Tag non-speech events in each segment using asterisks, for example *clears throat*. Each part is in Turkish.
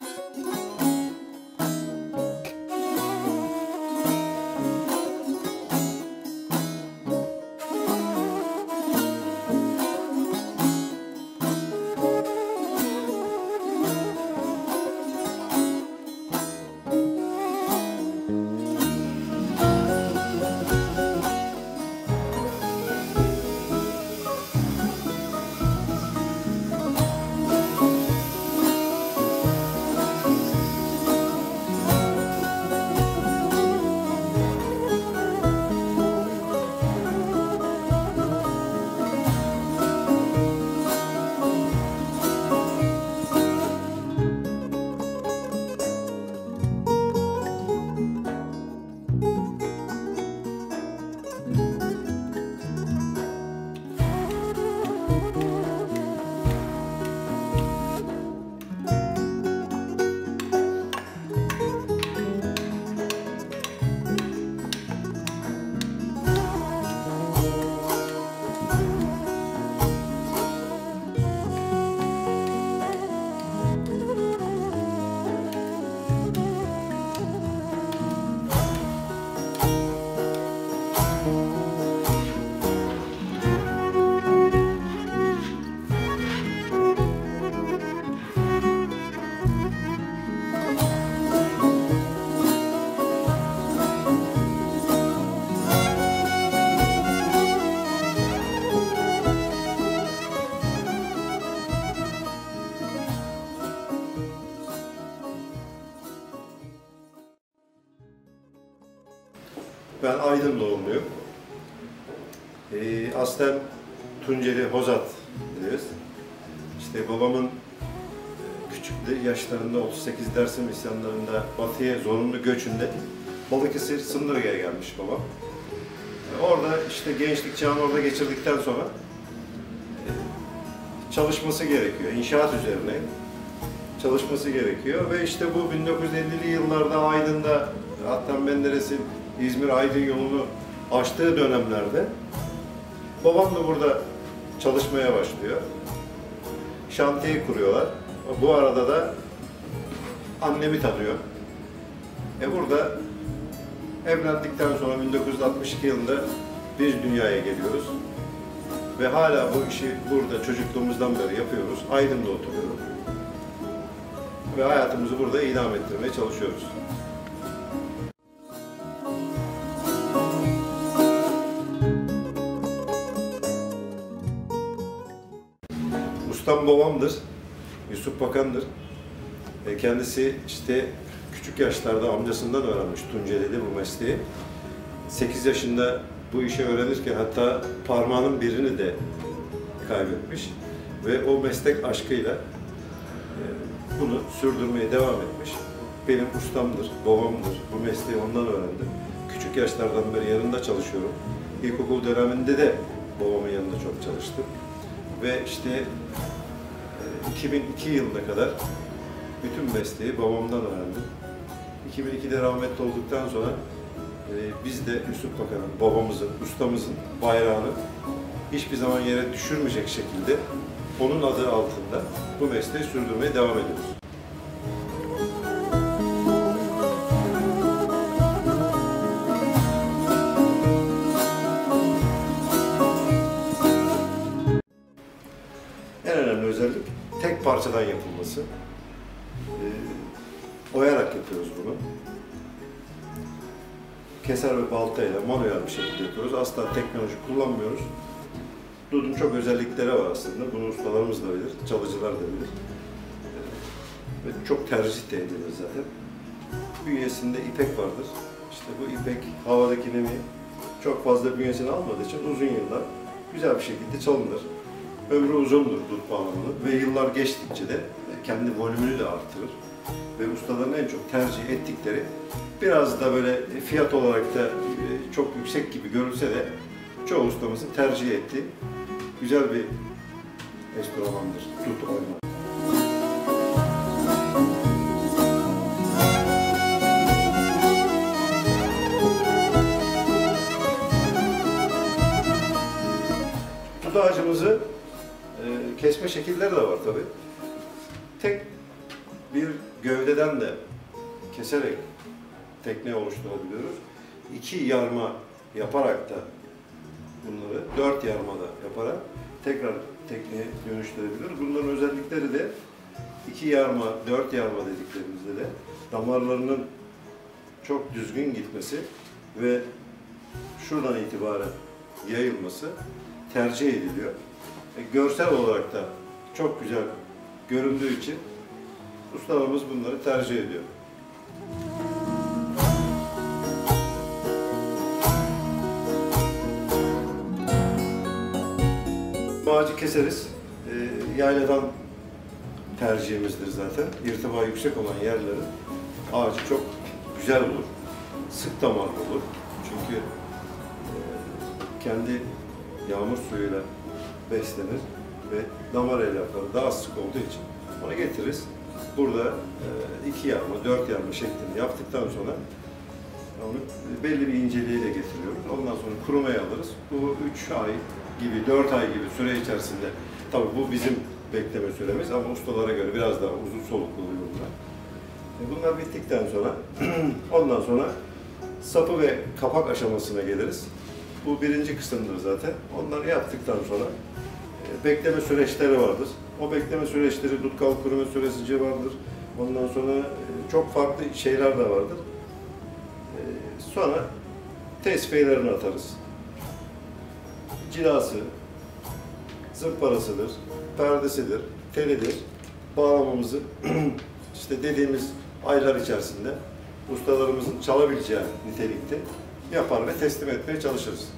Música Ben Aydın doğumluyum. Ee, aslen Tunceli Hozat deriz. İşte babamın e, küçük yaşlarında 38 Dersim isyanlarında batıya zorunlu göçünde Balıkesir Sındırga'ya gelmiş babam. E, Orada işte gençlik çağını orada geçirdikten sonra e, çalışması gerekiyor. İnşaat üzerine çalışması gerekiyor ve işte bu 1950'li yıllarda Aydın'da hatta Menderes'in İzmir-Aydın yolunu açtığı dönemlerde babam da burada çalışmaya başlıyor. Şantiyeyi kuruyorlar. Bu arada da annemi tanıyor. E burada evlendikten sonra 1962 yılında biz dünyaya geliyoruz. Ve hala bu işi burada çocukluğumuzdan beri yapıyoruz. Aydın'da oturuyorum. Ve hayatımızı burada idam ettirmeye çalışıyoruz. Babamdır. Yusuf Bakan'dır. E, Kendisi işte küçük yaşlarda amcasından öğrenmiş Tunceli'de bu mesleği. 8 yaşında bu işi öğrenirken hatta parmağının birini de kaybetmiş ve o meslek aşkıyla e, bunu sürdürmeye devam etmiş. Benim ustamdır, babamdır. Bu mesleği ondan öğrendim. Küçük yaşlardan beri yanında çalışıyorum. İlkokul döneminde de babamın yanında çok çalıştım. Ve işte 2002 yılına kadar bütün mesleği babamdan öğrendim. 2002'de rahmetli olduktan sonra e, biz de Yusuf Bakan'ın, babamızın, ustamızın bayrağını hiçbir zaman yere düşürmeyecek şekilde onun adı altında bu mesleği sürdürmeye devam ediyoruz. Parçadan yapılması. Ee, oyarak yapıyoruz bunu. Keser ve baltayla manuel bir şekilde yapıyoruz. Asla teknoloji kullanmıyoruz. Dudun çok özellikleri var aslında. Bunu ustalarımız da bilir, çalıcılar da bilir. Ve çok tercih edilir zaten. Bünyesinde ipek vardır. İşte bu ipek havadaki nemi çok fazla bünyesini almadığı için uzun yıllar güzel bir şekilde çalınır. Ömrü uzundur dut bağlamının ve yıllar geçtikçe de kendi volümünü de artırır. Ve ustaların en çok tercih ettikleri biraz da böyle fiyat olarak da e, çok yüksek gibi görülse de çoğu ustamızın tercih ettiği güzel bir enstrümandır dut oyma. Kesme şekilleri de var tabi. Tek bir gövdeden de keserek tekne oluşturabiliyoruz. İki yarma yaparak da bunları dört yarmada yaparak tekrar tekneye dönüştürebiliyoruz. Bunların özellikleri de iki yarma, dört yarma dediklerimizde de damarlarının çok düzgün gitmesi ve şuradan itibaren yayılması tercih ediliyor. E, görsel olarak da çok güzel göründüğü için ustalarımız bunları tercih ediyor. Ağacı keseriz. E, yayladan tercihimizdir zaten. İrtifa yüksek olan yerlerin ağacı çok güzel olur. Sık damarlı olur. Çünkü e, kendi yağmur suyuyla beslenir ve damar elyafları daha sık olduğu için onu getiririz. Burada e, iki yarma, dört yarma şeklinde yaptıktan sonra onu belli bir inceliğiyle getiriyoruz. Ondan sonra kurumaya alırız. Bu üç ay gibi, dört ay gibi süre içerisinde, tabii bu bizim bekleme süremiz ama ustalara göre biraz daha uzun soluklu bunlar. E, Bunlar bittikten sonra, *clears throat* ondan sonra sapı ve kapak aşamasına geliriz. Bu birinci kısımdır zaten. Onları yaptıktan sonra e, bekleme süreçleri vardır. O bekleme süreçleri, dutkal kuruma süreci vardır. Ondan sonra e, çok farklı şeyler de vardır. E, Sonra tesfiyelerini atarız. Cilası, zımparasıdır, perdesidir, telidir. Bağlamamızı *clears throat* işte dediğimiz aylar içerisinde ustalarımızın çalabileceği nitelikte yapar ve teslim etmeye çalışırız.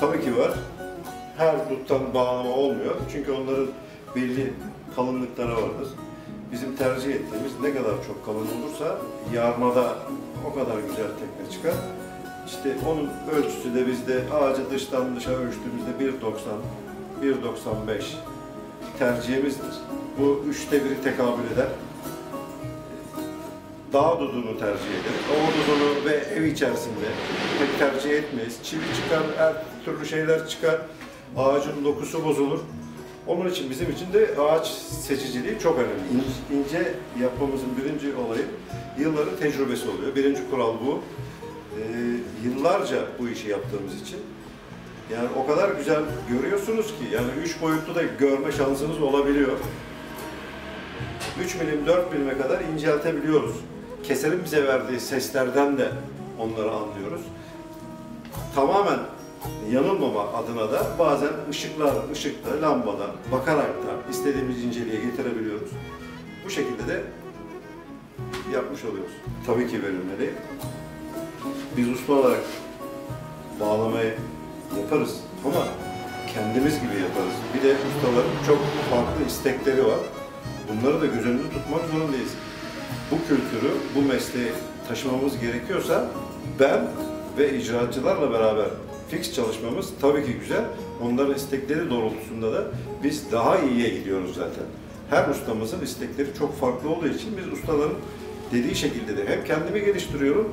Tabii ki var. Her duttan bağlama olmuyor. Çünkü onların belli kalınlıkları vardır. Bizim tercih ettiğimiz ne kadar çok kalın olursa yarmada o kadar güzel tekne çıkar. İşte onun ölçüsü de bizde ağacı dıştan dışa ölçtüğümüzde 1.90, 1.95 tercihimizdir. Bu üçte biri tekabül eder. Dağ dudunu tercih ederiz. Ova dudunu ve ev içerisinde pek tercih etmeyiz. Çivi çıkar, her türlü şeyler çıkar. Ağacın dokusu bozulur. Onun için bizim için de ağaç seçiciliği çok önemli. İn- İnce yapmamızın birinci olayı yılların tecrübesi oluyor. Birinci kural bu. Ee, yıllarca bu işi yaptığımız için yani o kadar güzel görüyorsunuz ki yani üç boyutlu da görme şansınız olabiliyor. 3 milim, 4 milime kadar inceltebiliyoruz. Keserin bize verdiği seslerden de onları anlıyoruz. Tamamen yanılmama adına da bazen ışıklar, ışıkta, lambada bakarak da istediğimiz inceliğe getirebiliyoruz. Bu şekilde de yapmış oluyoruz. Tabii ki verilmeli. Biz usta olarak bağlamayı yaparız ama kendimiz gibi yaparız. Bir de ustaların çok farklı istekleri var. Bunları da göz önünde tutmak zorundayız. Bu kültürü, bu mesleği taşımamız gerekiyorsa ben ve icraatçılarla beraber fix çalışmamız tabii ki güzel. Onların istekleri doğrultusunda da biz daha iyiye gidiyoruz zaten. Her ustamızın istekleri çok farklı olduğu için biz ustaların dediği şekilde de hem kendimi geliştiriyorum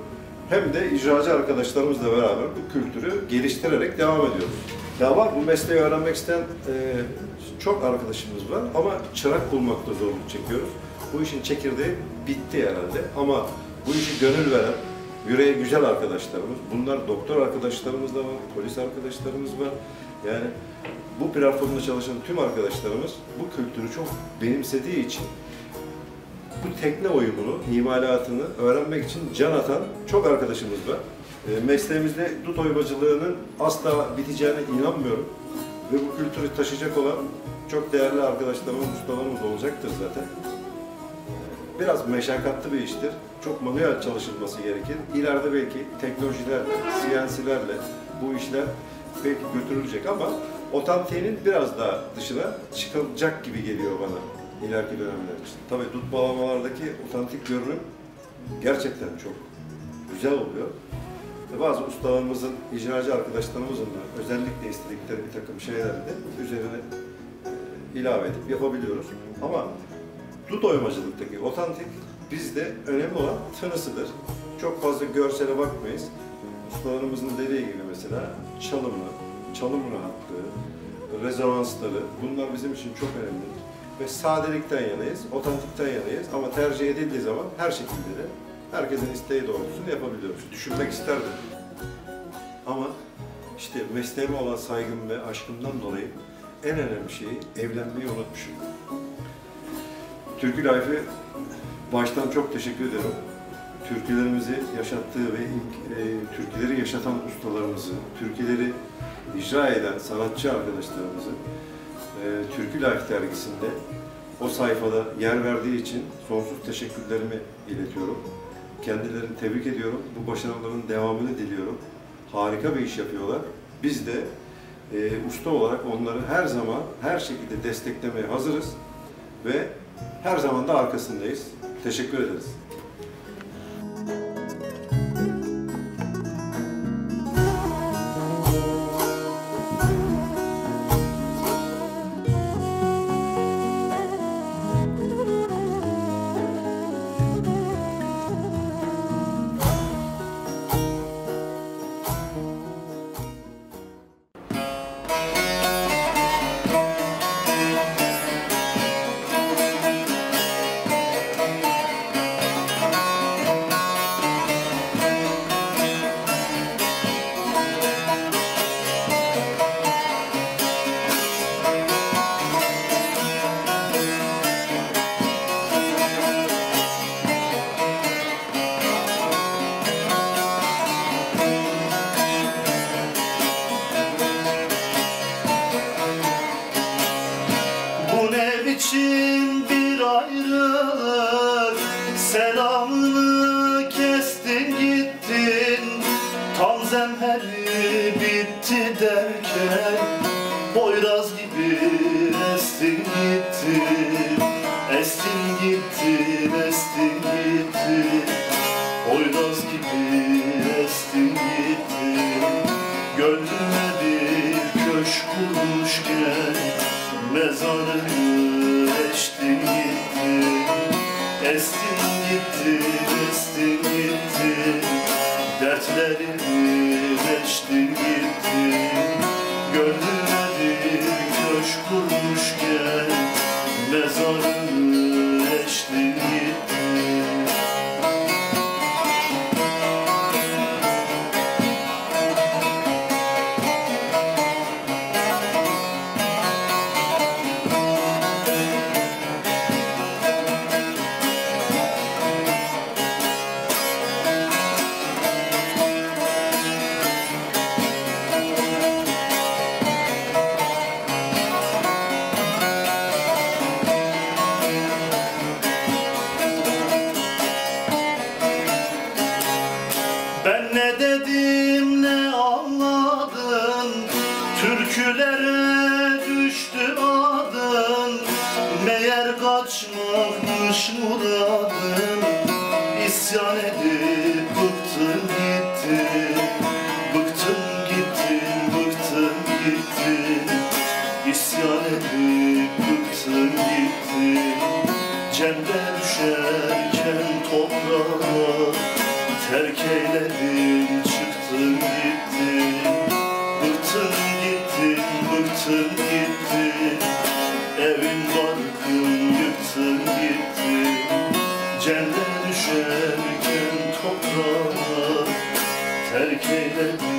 hem de icracı arkadaşlarımızla beraber bu kültürü geliştirerek devam ediyoruz. Ya var bu mesleği öğrenmek isteyen e, çok arkadaşımız var ama çırak bulmakta zorluk çekiyoruz. Bu işin çekirdeği bitti herhalde ama bu işi gönül veren, yüreği güzel arkadaşlarımız, bunlar doktor arkadaşlarımız da var, polis arkadaşlarımız var. Yani bu platformda çalışan tüm arkadaşlarımız bu kültürü çok benimsediği için bu tekne oyununu, imalatını öğrenmek için can atan çok arkadaşımız var. E, mesleğimizde dut oymacılığının asla biteceğine inanmıyorum. Ve bu kültürü taşıyacak olan çok değerli arkadaşlarımız, ustalarımız olacaktır zaten. E, Biraz meşakkatli bir iştir. Çok manuel çalışılması gerekir. İleride belki teknolojilerle, CNC'lerle bu işler belki götürülecek ama otantiğinin biraz daha dışına çıkılacak gibi geliyor bana ileriki dönemler için. Tabii dut bağlamalardaki otantik görünüm gerçekten çok güzel oluyor. Ve bazı ustalarımızın, icracı arkadaşlarımızın da özellikle istedikleri bir takım şeyleri de üzerine e, ilave edip yapabiliyoruz. Ama dut oymacılıktaki otantik bizde önemli olan tınısıdır. Çok fazla görsele bakmayız. Ustalarımızın dediği gibi mesela çalımı, çalım rahatlığı, rezonansları bunlar bizim için çok önemli. Ve sadelikten yanayız, otantikten yanayız ama tercih edildiği zaman her şekilde de herkesin isteği doğrultusunda yapabiliyoruz. Düşünmek isterdim. Ama işte mesleğime olan saygım ve aşkımdan dolayı en önemli şeyi evlenmeyi unutmuşum. Türkü Life'e baştan çok teşekkür ederim. Türkülerimizi yaşattığı ve ilk e, türküleri yaşatan ustalarımızı, türküleri icra eden sanatçı arkadaşlarımızı e, Türkü Life dergisinde o sayfada yer verdiği için sonsuz teşekkürlerimi iletiyorum. Kendilerini tebrik ediyorum. Bu başarıların devamını diliyorum. Harika bir iş yapıyorlar. Biz de e, usta olarak onları her zaman, her şekilde desteklemeye hazırız ve her zaman da arkasındayız. Teşekkür ederiz. Gibi estin gittin Estin gittin, estin gittin Boyraz gibi estin gittin Gönlüme bir köşk kurmuşken Mezarını eştin gittin Estin gittin, estin gittin kurmuşken Mezarını Cennet düşerken toprağı terk eyledim